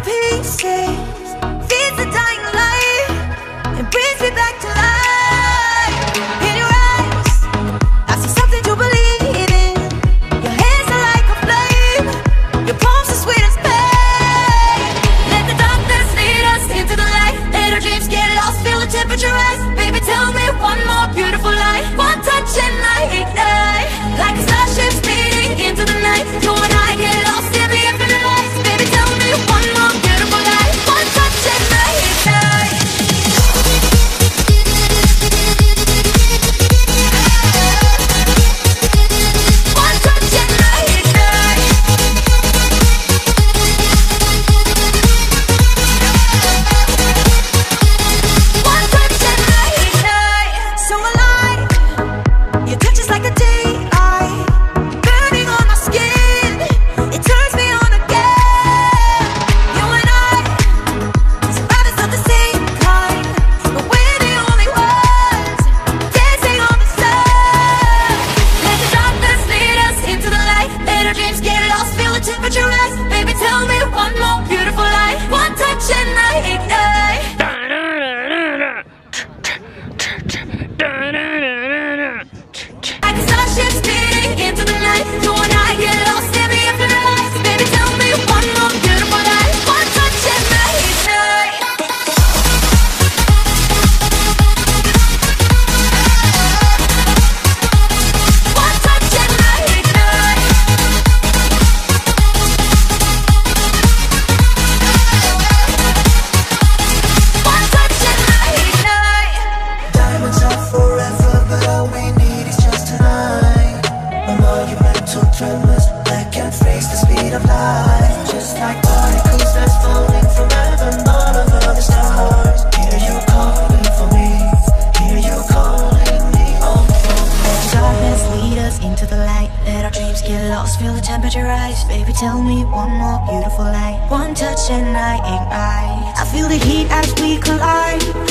pieces Feeds dying light brings me back to life. In your eyes I see something to believe in. Your hands are like a flame Your pulse is sweet as pain. Let the darkness lead us into the light Let our dreams get lost Feel the temperature rise. Just be and face the speed of light. Just like particles that's falling from heaven all over the stars. Hear you calling for me, hear you calling me. On oh, Darkness lead us into the light. Let our dreams get lost, feel the temperature rise. Baby tell me one more beautiful light One touch and I ignite. I feel the heat as we collide.